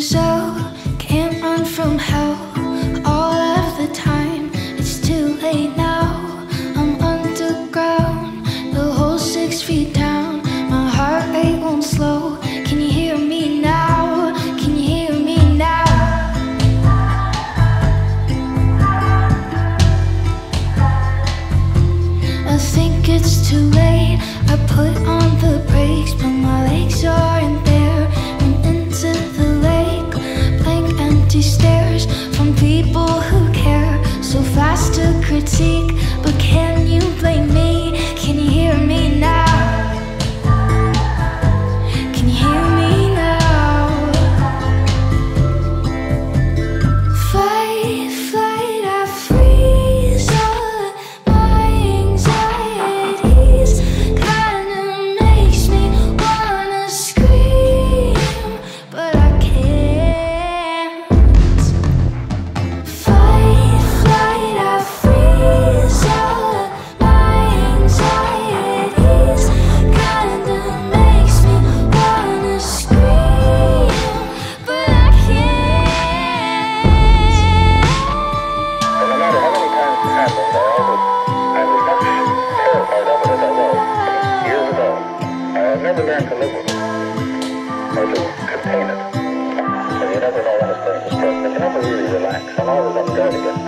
can't run from hell all of the time. It's too late now. I'm underground, six feet down. My heart rate won't slow. Can you hear me now? Can you hear me now? I think it's too late. To critique, never learned to live with it or to contain it. So you never know when it's going to strike, you never really relax. I'm always on guard against